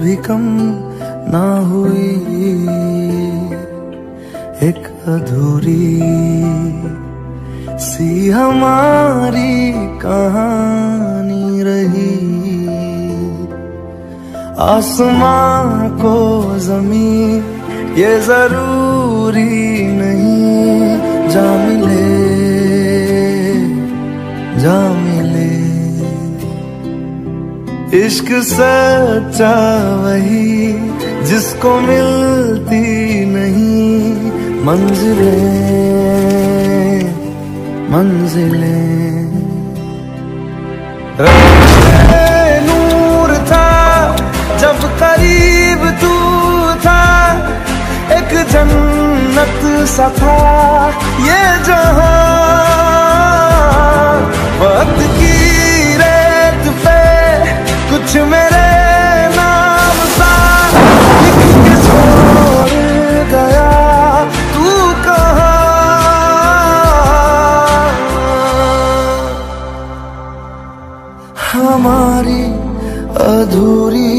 भी कम ना हुई। एक अधूरी सी हमारी कहानी रही। आसमां को ज़मीन ये ज़रूरी नहीं। जा मिले जा मिले। इश्क सच्चा वही जिसको मिलती नहीं, मंजिलें मंजिलें। नूर था जब करीब तू था, एक जन्नत सा था। ये जहाँ कुछ मेरे नाम सा। छोड़ गया तू कहाँ हमारी अधूरी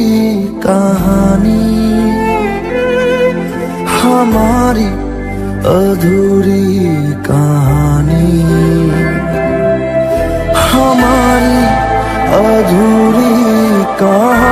कहानी। हमारी अधूरी कहानी। हमारी अधूरी कहानी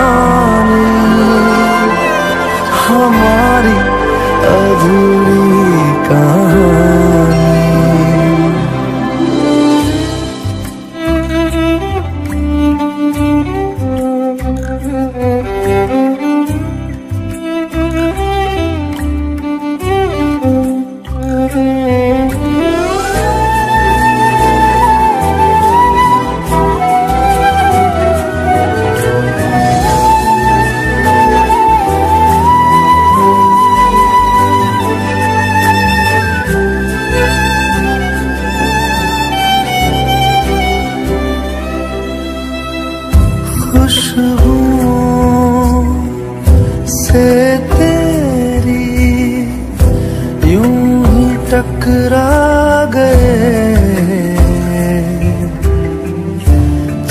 टकरा गए।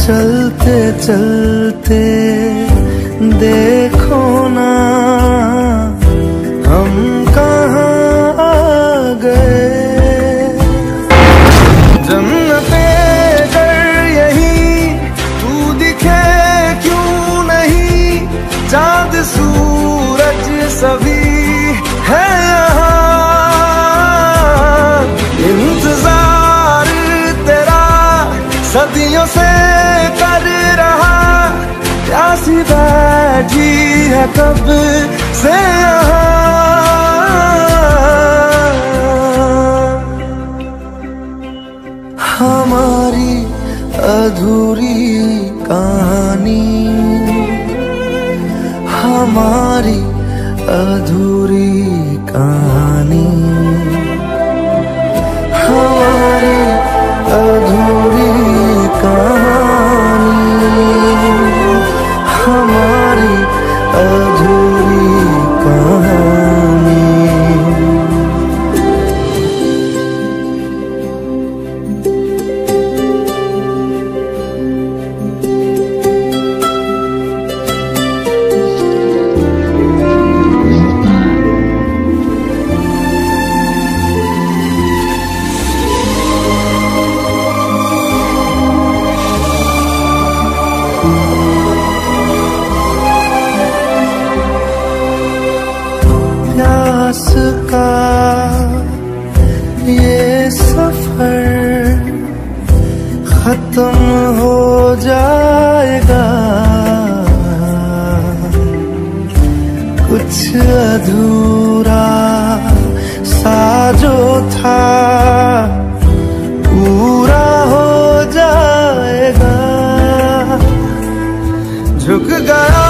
चलते चलते देखो ना, हम कहाँ आ गए? जन्नते कर यही, तू दिखे क्यों नहीं? चाँद, सूरज सभी है यहाँ। सदियों से कर रहा, प्यासी बैठी है कब से हमारी अधूरी कहानी, हमारी अधूरी कहानी। प्यास का ये सफ़र खत्म हो जाएगा। कुछ अधूरा सा जो था, पूरा हो जाएगा। झुक गया